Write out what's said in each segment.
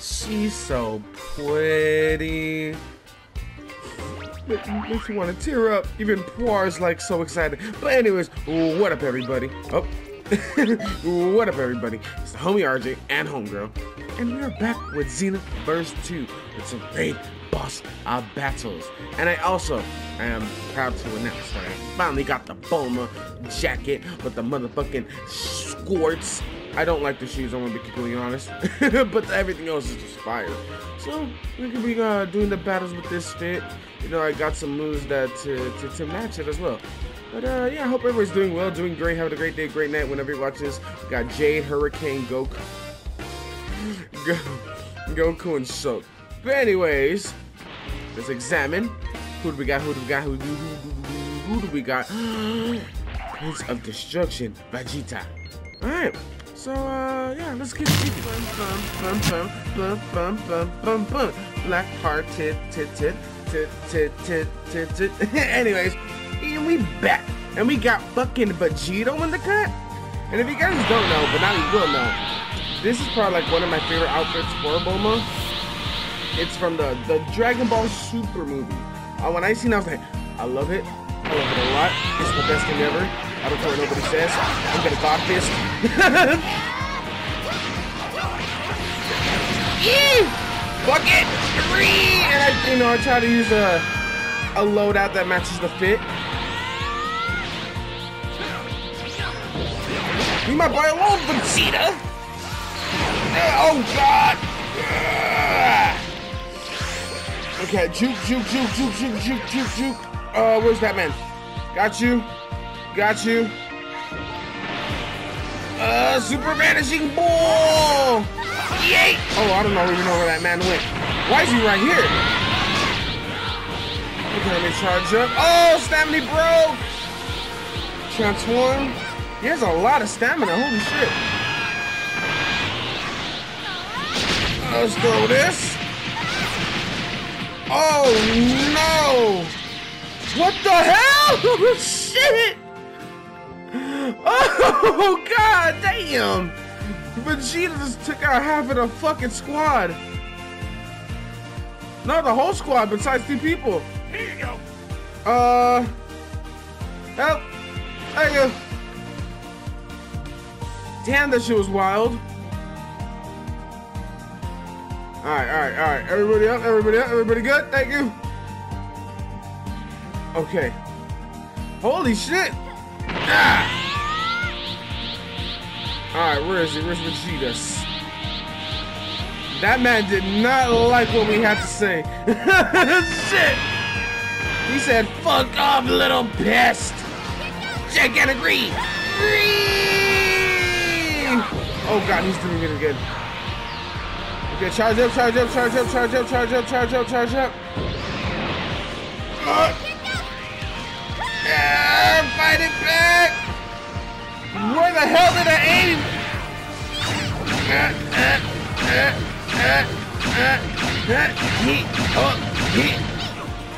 She's so pretty. Makes me want to tear up. Even Poir's like so excited. But anyways, what up everybody? Oh. what up everybody? It's the homie RJ and homegirl. And we are back with Zenith Verse 2 with some great boss uh, battles. And I also am proud to announce that I finally got the Bulma jacket with the motherfucking squirts. I don't like the shoes, I'm gonna be completely honest. but everything else is just fire. So we could be uh, doing the battles with this fit. You know, I got some moves that to, to, to match it as well. But uh, yeah, I hope everybody's doing well, doing great, having a great day, great night whenever you watch this. We got Jade, Hurricane, Goku. Goku and Soap. But anyways, let's examine. Who do we got? Who do we got? Who do, who, who, who do we got? Prince of Destruction, Vegeta. Alright, so uh, yeah, let's get it. Bum, bum, bum, bum, bum, bum, bum, bum. Black heart, tit, tit, tit, tit, tit, tit, tit, tit. Anyways, and we back. And we got fucking Vegito in the cut. And if you guys don't know, but now you will know, this is probably like one of my favorite outfits for Bulma. It's from the, the Dragon Ball Super movie. Uh, when I seen it, I was like, I love it. I love it a lot. It's the best thing ever. I don't care what nobody says. I'm gonna God fist. Yee! Fuck it! Three! And I, you know, I try to use a, a loadout that matches the fit. Leave my boy alone, Vegeta! Oh, God! Okay, juke, juke, juke, juke, juke, juke, juke, juke. Uh, where's that man? Got you. Got you. Uh, super vanishing ball! Yay! Oh, I don't know even know where that man went. Why is he right here? Okay, let me charge up. Oh, stamina broke! Transform. He has a lot of stamina, holy shit. Let's throw this. Oh no! What the hell? shit! Oh god damn! Vegeta just took out half of the fucking squad. Not the whole squad, besides two people. Here you go. Uh, help! There you go. Damn, that shit was wild. Alright, alright, alright. Everybody up, everybody up, everybody good? Thank you. Okay. Holy shit! Ah! Alright, where is he? Where's Vegeta? That man did not like what we had to say. shit! He said, fuck off, little pest! Gigantic agree! Oh god, he's doing it again. Okay, charge up, charge up, charge up, charge up, charge up, charge up, charge up. Uh, Where the hell did I aim? He, he.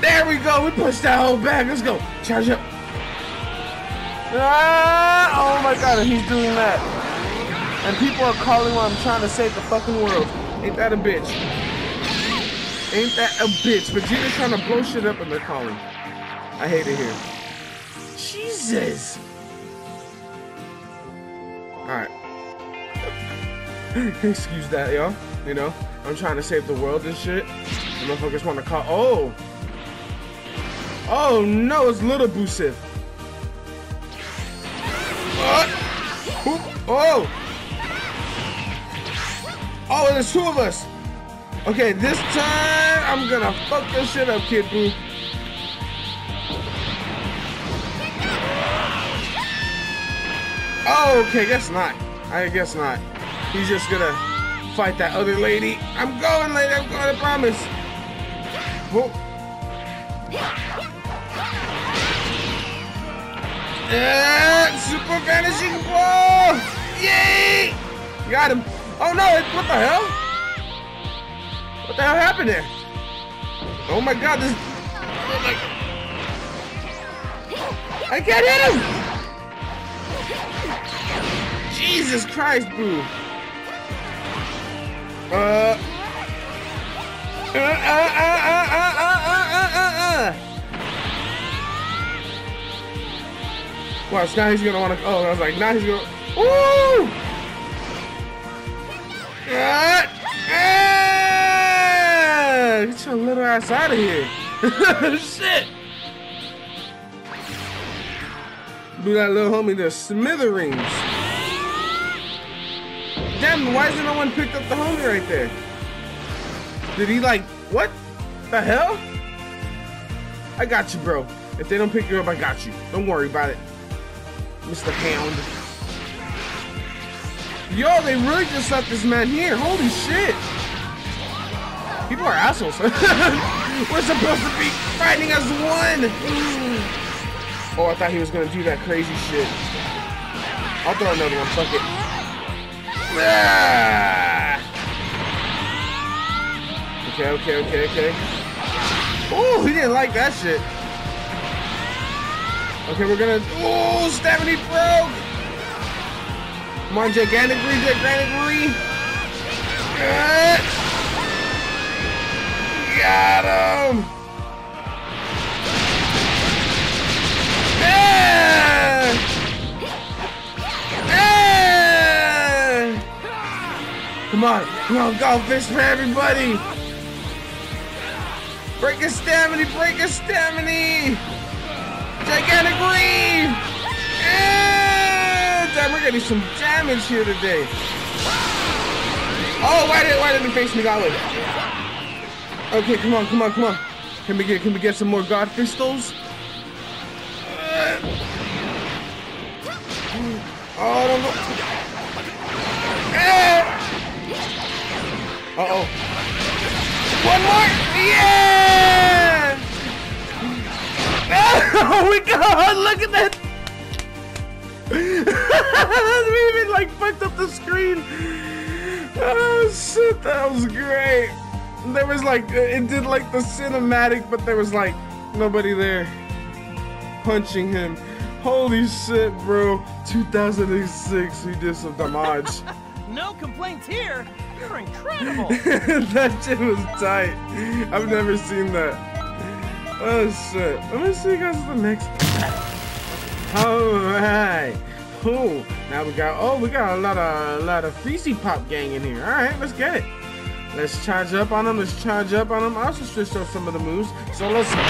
There we go, we pushed that whole back. Let's go, charge up. Ah, oh my god, he's doing that. And people are calling while I'm trying to save the fucking world. Ain't that a bitch? Ain't that a bitch? Vegeta's trying to blow shit up and they're calling. I hate it here. Jesus! Alright. Excuse that, y'all. You know, I'm trying to save the world and shit. The motherfuckers want to call. Oh! Oh no, it's Little Busif. What? Oh! Oh, there's two of us. Okay, this time I'm gonna fuck your shit up, Kid Buu. Oh, okay, guess not. I guess not. He's just gonna fight that other lady. I'm going, lady. I'm going. I promise. Whoa. Yeah, super vanishing ball! Yay! Got him. Oh no, what the hell? What the hell happened there? Oh my god, this... Oh my... I can't hit him! Jesus Christ, boo. Uh uh, uh. uh, uh, uh, uh, uh, uh, uh, uh, Watch, now he's gonna wanna. Oh, I was like, now he's gonna. Woo! Ah! Ah! Get your little ass out of here. Shit! Do that little homie the smithereens. Damn, why isn't no one picked up the homie right there? Did he like, what the hell? I got you, bro. If they don't pick you up, I got you. Don't worry about it. Mr. Hound. Yo, they really just left this man here. Holy shit. People are assholes. We're supposed to be fighting as one. Oh, I thought he was gonna do that crazy shit. I'll throw another one. Fuck it. Ah! Okay, okay, okay, okay. Oh, he didn't like that shit. Okay, we're gonna. Oh, Stephanie broke. Come on, gigantic Gree, gigantic Gree. Good. Got him. On, come on, go fish for everybody. Break his stamina, break his stamina. Gigantic! Yeah! Damn, we're getting some damage here today. Oh, why did why didn't he face me that? Okay, come on, come on, come on. Can we get can we get some more God pistols? Uh, oh, I don't know. Uh oh. One more! Yeah! Oh my god, look at that! we even like fucked up the screen. Oh shit, that was great. There was like, it did like the cinematic, but there was like nobody there punching him. Holy shit, bro. 2006, we did some damage. no complaints here. You're incredible. that shit was tight. I've never seen that. Oh shit. Let me see you guys the next. Alright. Cool. Now we got oh we got a lot of a lot of Feezy Pop gang in here. Alright, let's get it. Let's charge up on them. Let's charge up on them. I also switched up some of the moves. So let's go.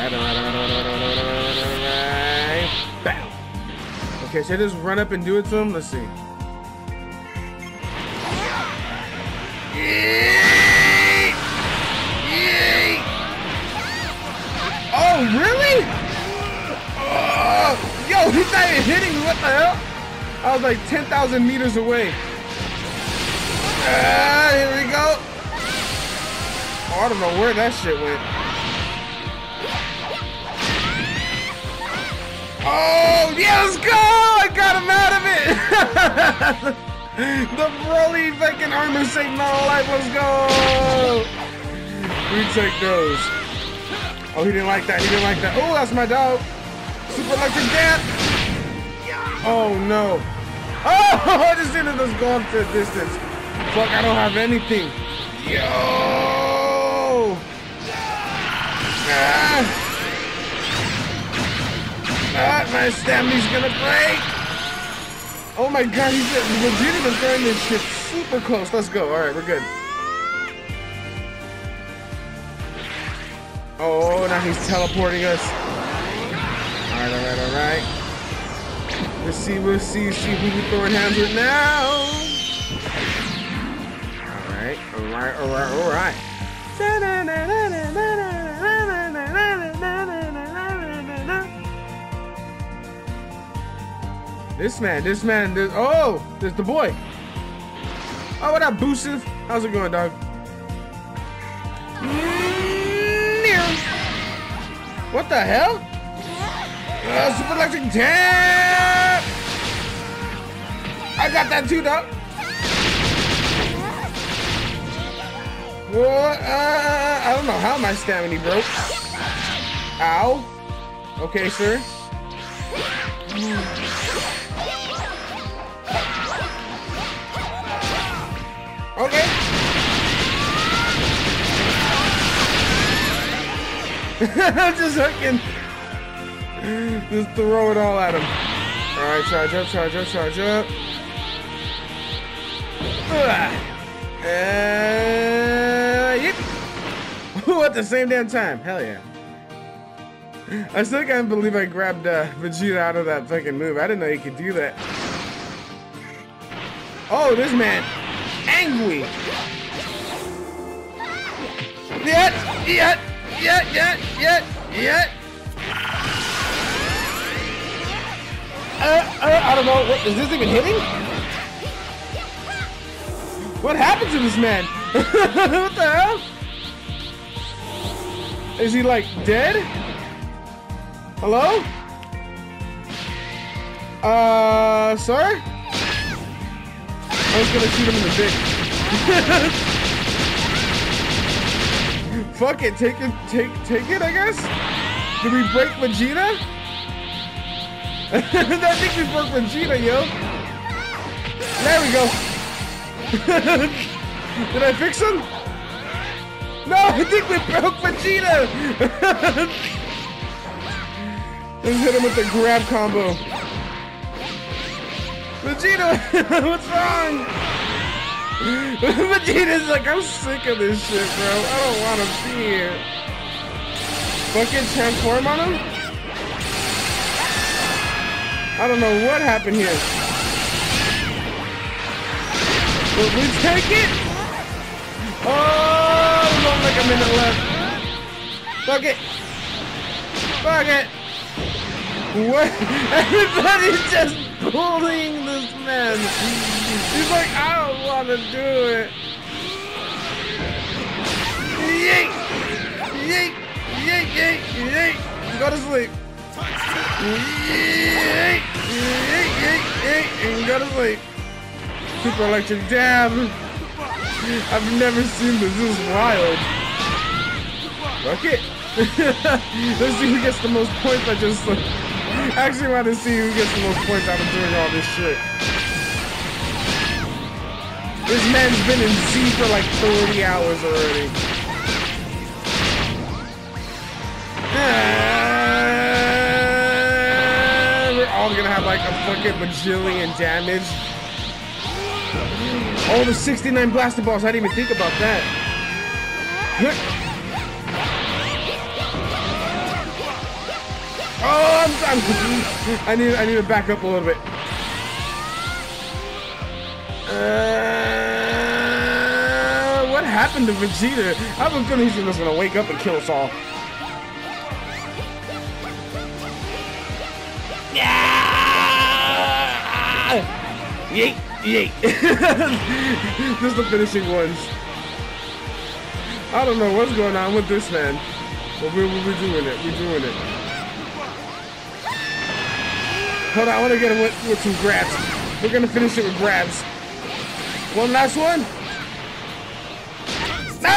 Bam. Okay, so just run up and do it to him. Let's see. Oh, really? Oh, yo, he's not even hitting me. What the hell? I was like 10,000 meters away. Ah, here we go. Oh, I don't know where that shit went. Oh, yeah, let's go! I got him out of it! the Broly fucking armor saved my life. Let's go! We take those. Oh, he didn't like that. He didn't like that. Oh, that's my dog. Super electric death. Oh, no. Oh, I just go up to a distance. Fuck, I don't have anything. Yo! Ah! Ah, my stamina's gonna break. Oh my god, he's legit throwing this shit super close. Let's go. All right, we're good. Oh, now he's teleporting us. All right, all right, all right. Let's see, we'll see, see who we throwing hands with now. Alright, alright, All right, all right, This man, this man, this, oh, there's the boy. Oh, what up, Boosive? How's it going, dog? What the hell? Uh, super electric tap! I got that too, dog. What? Uh, I don't know how my stamina broke. Ow. Okay, sir. Just fucking, Just throw it all at him. Alright, charge up, charge up, charge up. Uh, yep. at the same damn time. Hell yeah. I still can't believe I grabbed uh, Vegeta out of that fucking move. I didn't know you could do that. Oh, this man. Angry. Yet, yet, yet, yet, yet, yet. Uh, uh, I don't know. What, is this even hitting? What happened to this man? what the hell? Is he like dead? Hello? Uh, sir? I was gonna shoot him in the dick. Fuck it, take it, take, take it, I guess? Did we break Vegeta? I think we broke Vegeta, yo. There we go. Did I fix him? No, I think we broke Vegeta. Let's hit him with the grab combo. Vegeta, what's wrong? Vegeta's like, I'm sick of this shit, bro. I don't want to be here. Fucking transform on him? I don't know what happened here. Will we take it? Oh, there's only like a minute left. Fuck it. Fuck it. What? Everybody's just bullying this man. He's like, I don't want to do it. Yeet! Yeet! Yeet! Yeet! Yeet! Go to sleep. Yeet! Yeet! Yeet! Yeet! And go to sleep. Super electric dab. I've never seen this. This is wild. Fuck it. Let's see who gets the most points. I just like, actually want to see who gets the most points out of doing all this shit. This man's been in Z for like 30 hours already. Ah, we're all gonna have like a fucking bajillion damage. Oh, the 69 blaster balls. I didn't even think about that. Oh, I'm, I'm, I need I need to back up a little bit. Uh, happened to Vegeta? I have a feeling he's just gonna wake up and kill us all. Yeah! Yeet, yeet. just the finishing ones. I don't know what's going on with this man. But we're, we're doing it. We're doing it. Hold on, I want to get him with, with some grabs. We're going to finish it with grabs. One last one.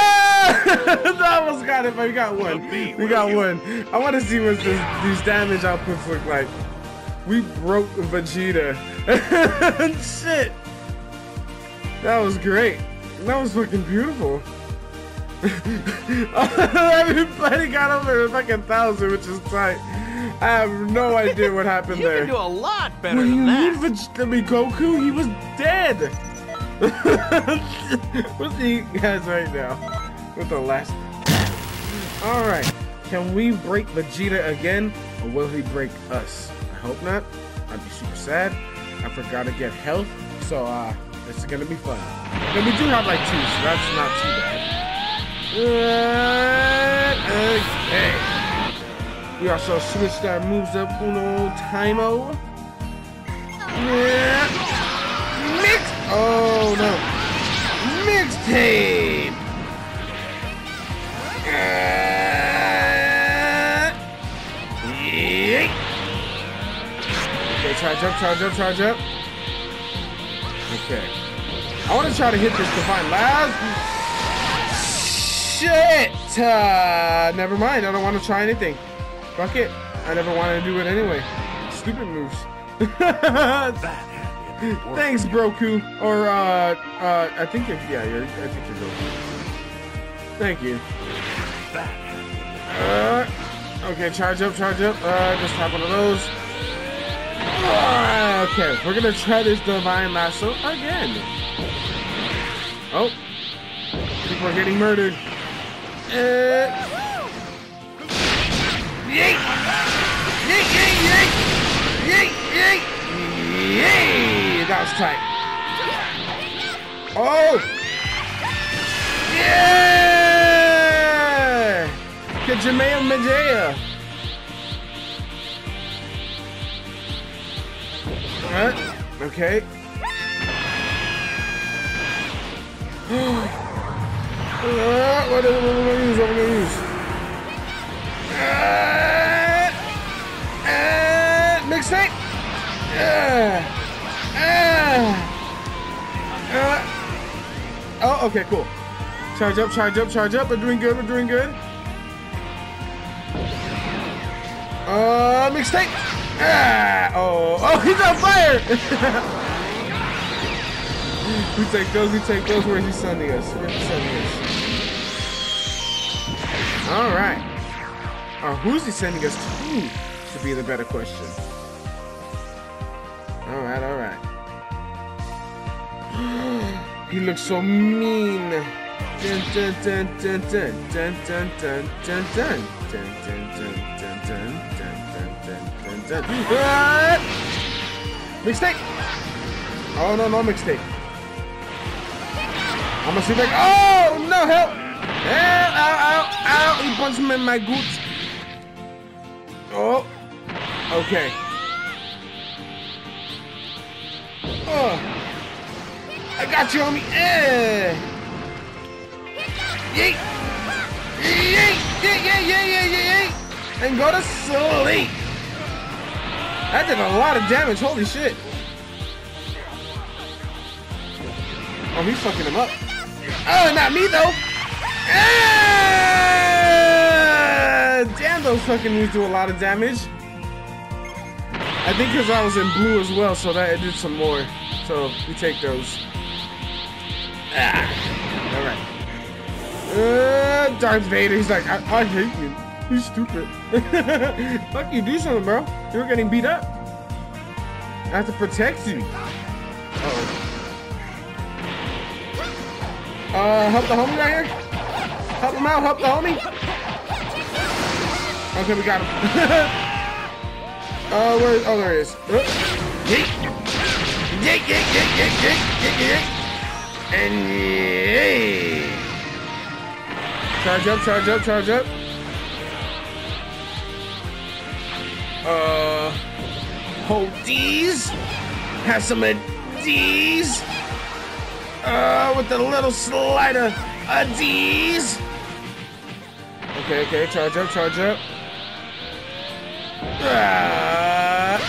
No! that almost got it, but we got one. We got one. I want to see what this, these damage outputs look like. We broke Vegeta. Shit. That was great. That was fucking beautiful. Everybody got over a fucking thousand, which is tight. I have no idea what happened You there. can do a lot better When than you that. need Vegeta be Goku, he was dead. What's the guys right now? With the last. All right. Can we break Vegeta again, or will he break us? I hope not. I'd be super sad. I forgot to get health, so uh, this is gonna be fun. And we do have like two, so that's not too bad. Okay. We also switched our moves up uno timeo. Yeah. Mix. Oh no. Mixtape. Yeet. Okay, charge up, charge up, charge up. Okay. I want to try to hit this divine last. Shit! Uh, never mind. I don't want to try anything. Fuck it. I never wanted to do it anyway. Stupid moves. Thanks, Broku. Or, uh, uh, I think you're, yeah, you're, I think you're Goku. Thank you. Uh, Okay, charge up, charge up. Uh, just tap one of those. Uh, okay, we're gonna try this divine lasso again. Oh, people are getting murdered. Uh! That was tight. Oh! Yeah! Kajimea Majea! Alright, okay. Uh, what are we gonna use? What are we gonna use? Uh, uh, mixtape? Uh, Oh, okay, cool. Charge up, charge up, charge up. We're doing good, we're doing good. Uh, mixtape. Ah, oh, oh, he's on fire. we take those, we take those. Where's he sending us? Where's he sending us? All right. Uh, who's he sending us to? Should be the better question. All right, all right. he looks so mean. Dun. Ah! Mixtape. Oh no, no mixtape. I'm gonna see like, oh no, help! Help! Ow, ow, ow! He punched me in my goots. Oh, okay. Oh, I got you, homie. Eh. Yeet! Yeet! Yeah, yeah, yeah, yeah, yeah, yeah! And go to sleep! That did a lot of damage, holy shit. Oh, he's fucking him up. Oh, not me though! Damn, those fucking moves do a lot of damage. I think because I was in blue as well, so that it did some more. So we take those. Ah. All right. Uh, Darth Vader, he's like, I, I hate you. He's stupid. Fuck you, do something, bro. You're getting beat up. I have to protect you. Uh oh. Uh, help the homie right here. Help him out, help the homie. Okay, we got him. uh, where, oh, there he is. Uh, yeet. Yeet, yeet, yeet, yeet, yeet, yeet, yeet. And yay. Charge up, charge up, charge up. Uh, hold these. Have some of these. Uh, with a little slider of these. Okay, okay, charge up, charge up. Ah.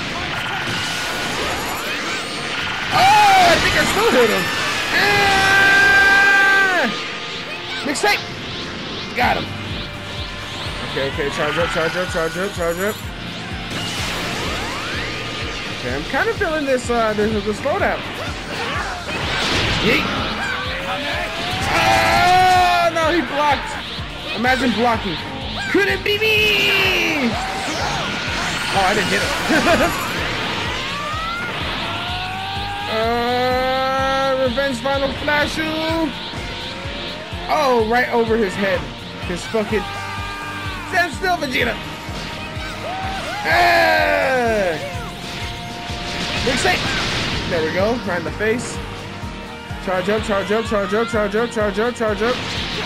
Oh, I think I still hit him. Got him. Okay, okay, charge up, charge up, charge up, charge up. Okay, I'm kind of feeling this, uh, this, this slowdown. Yeet. Oh, no, he blocked. Imagine blocking. Could it be me. Oh, I didn't hit him. uh, revenge final flash Oh, right over his head. His fucking. Stand still, Vegeta. Ah! Big safe. There we go. Right in the face. Charge up, charge up, charge up, charge up, charge up, charge up.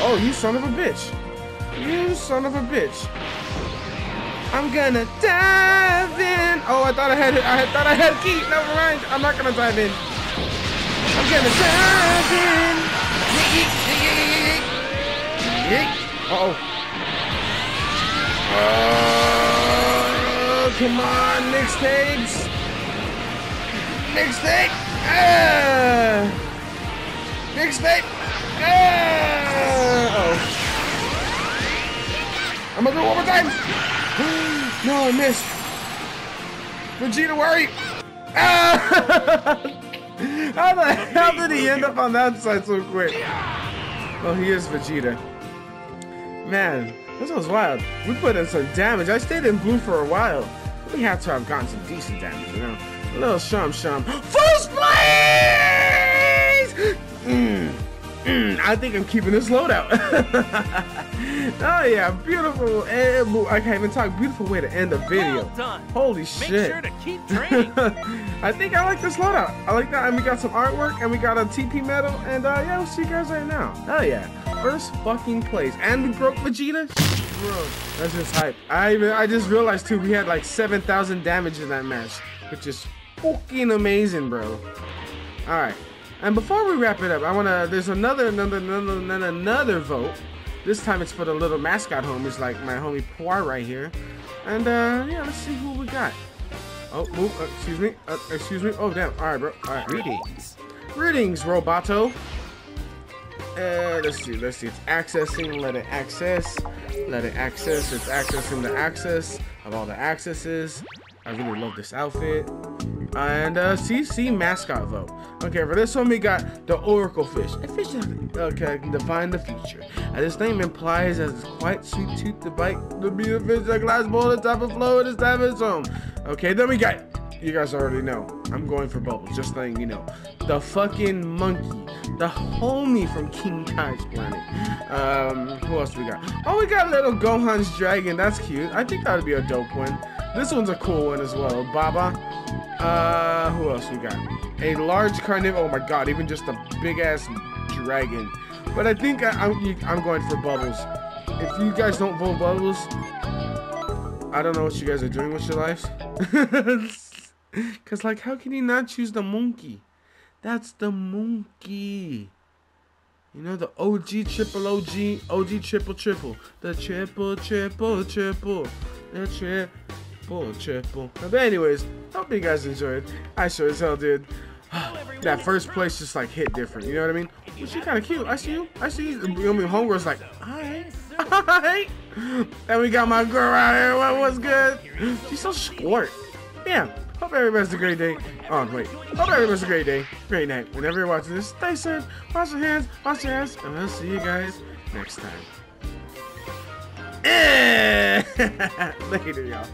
Oh, you son of a bitch. You son of a bitch. I'm gonna dive in. Oh, I thought I had I thought I had a key. Never mind. I'm not gonna dive in. I'm gonna dive in. Uh-oh. Uh, come on, Nick Stakes. Nick Stakes. Ah. Nick Stakes. Ah. Uh oh I'm going to do it one more time. No, I missed. Vegeta, where are you? Ah! How the hell did he end up on that side so quick? Oh, he is Vegeta. Man, This was wild. We put in some damage. I stayed in blue for a while. We had to have gotten some decent damage, you know. A little shum shum. First place! Mm, mm, I think I'm keeping this loadout. oh yeah, beautiful. eh, I can't even talk. Beautiful way to end the video. Well done. Holy Make shit. sure to keep training. I think I like this loadout. I like that. And we got some artwork and we got a TP medal. And uh, yeah, we'll see you guys right now. Oh yeah. First fucking place. And we broke Vegeta. Bro, that's just hype. I even, I just realized too, we had like 7,000 damage in that match, which is fucking amazing, bro. All right. And before we wrap it up, I wanna. There's another, another, another, another, another vote. This time it's for the little mascot homies, like my homie Poir right here. And uh, yeah, let's see who we got. Oh, move. Uh, excuse me. Uh, excuse me. Oh, damn. All right, bro. All right. Greetings. Greetings, Roboto. Uh, let's see. Let's see. It's accessing. Let it access. Let it access. It's accessing the access of all the accesses. I really love this outfit. And uh, CC mascot vote. Okay, for this one we got the Oracle fish. A fish that okay, can define the future. As its name implies, as it's quite sweet tooth to bite to be a fish, a glass bowl, the type of flow, and time its home. Okay, then we got. You guys already know. I'm going for bubbles, just letting you know. The fucking monkey, the homie from King Kai's planet. Um, who else we got? Oh, we got little Gohan's dragon. That's cute. I think that would be a dope one. This one's a cool one as well. Baba. Uh, who else we got? A large carnivore. Oh my god, even just a big ass dragon. But I think I, I'm, I'm going for bubbles. If you guys don't vote bubbles, I don't know what you guys are doing with your lives. Cause like, how can you not choose the monkey? That's the monkey. You know the OG triple OG OG triple triple the triple triple triple the triple triple. But anyways, hope you guys enjoyed. I sure as hell did. that first place just like hit different. You know what I mean? But she kind of cute. I see you. I see you. You know, me homegirl's like, alright, alright. And we got my girl out here. What was good? She's so squirt. Yeah. Hope everybody's a great day. Oh wait. Hope everybody's a great day. Great night. Whenever you're watching this, stay safe. Wash your hands. Wash your ass. And we'll see you guys next time. Eh. Later, y'all.